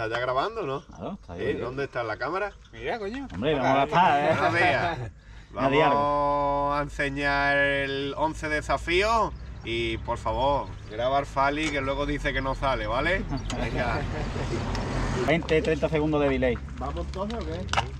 ¿Está ya grabando, no? Claro, está ¿Eh? ¿Dónde está la cámara? Mira, coño. Hombre, vamos a gastar, ¿eh? Vamos a enseñar el 11 desafío y por favor, graba al Fali que luego dice que no sale, ¿vale? Venga. 20, 30 segundos de delay. ¿Vamos entonces o qué?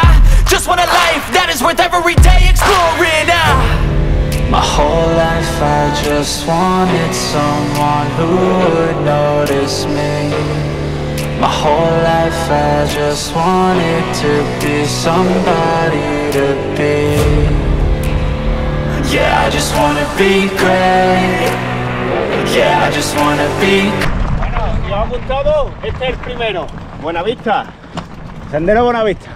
just wanted someone who would notice me My whole life I just wanted to be somebody to be Yeah, I just wanna be great Yeah, I just wanna be Bueno, yo he apuntado, este es el primero. Buenavista. Sendero Buenavista.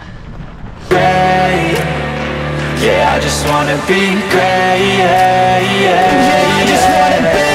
great Yeah, I just wanna be great Yeah, yeah, yeah. I just wanna be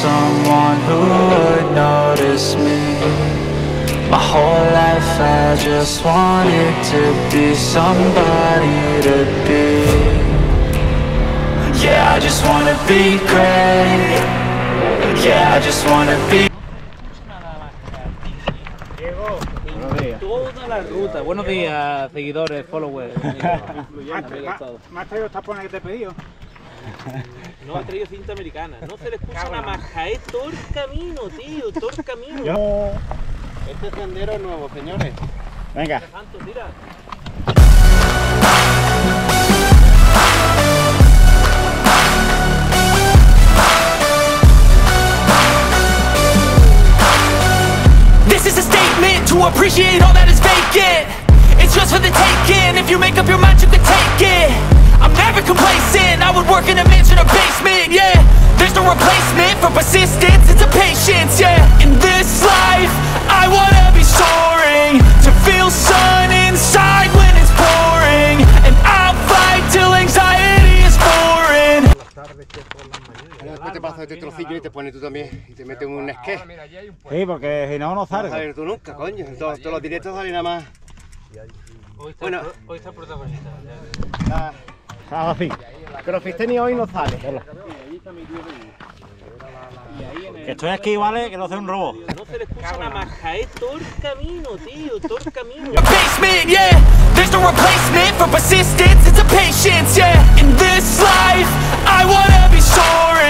someone who would notice me My whole life I just wanted to be somebody to be Yeah, I just wanna be great Yeah, I just wanna be Buenos días. Toda la ruta. Buenos días, seguidores, followers. ¿Me has traído esta pone que te he pedido? No ha traído cinta americana. No se le escucha nada más caer todo el camino, tío. Todo el camino. Yo... Este sendero es nuevo, señores. Venga. Mira. This is a statement to appreciate all that is vacant It's just for the taking, if you make up your mind you can take it I'm never complacent, I would work in a mansion or basement, yeah There's no replacement for persistence, it's a patience, yeah In this life, I wanna be soaring To feel sun inside when it's pouring And I'll fight till anxiety is foreign Después te pasa este trocillo y te pones tú también y te metes un esqué. Sí, porque si no, no No vas a salgo. salir tú nunca, coño. Todos, todos los directos salen nada más. Hoy está, Bueno. hoy está protagonista. Ah, Hago así. Crofisteni hoy no sale. Que estoy aquí, ¿vale? Que no sea un robo. No se le escucha nada más caer todo el camino, tío. Todo el camino. a basement, yeah There's no replacement for persistence, it's a patience, yeah In this life, I wanna be soaring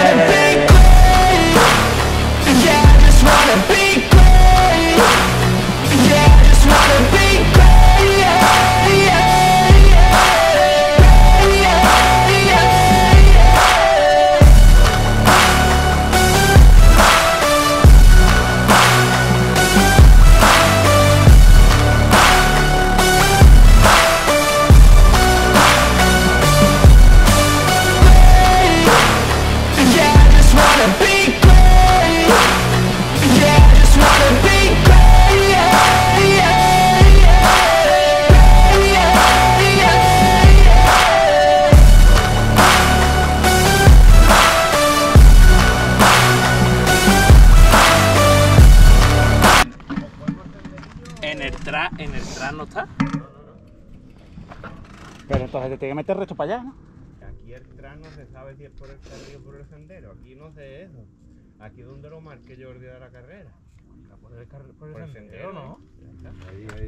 no está. Pero entonces te tiene que meter resto para allá, ¿no? Aquí el tras no se sabe si es por el carril o por el sendero. Aquí no sé eso. Aquí donde lo marque Jordi de la carrera. Por el, carril- por el Por el sendero, sendero, ¿no? Ahí, ahí.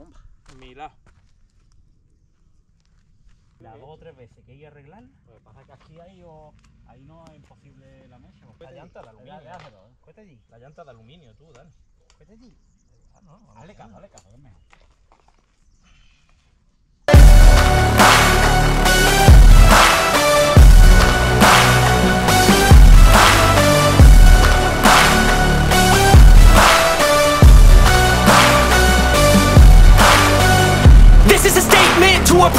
¿Dónde está la bomba? Las dos o tres veces que hay que arreglar. Lo que pasa es que aquí hay o... Ahí no es imposible la mesa. La llanta de aluminio. Allí. La llanta de aluminio, tú. Cuesta allí. Hazle caso, hazle caso, que es mejor.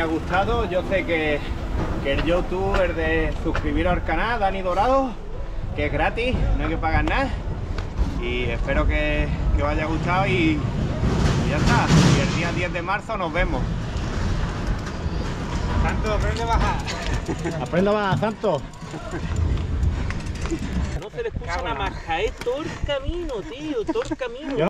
haya gustado. Yo sé que, que el youtuber de suscribiros al canal, Dani Dorado, que es gratis, no hay que pagar nada. Y espero que, que os haya gustado y, y ya está. Y el día 10 de marzo nos vemos. Santo, aprende a bajar. Aprenda más, Santo. No se le escucha nada más caer todo el camino, tío, todo el camino.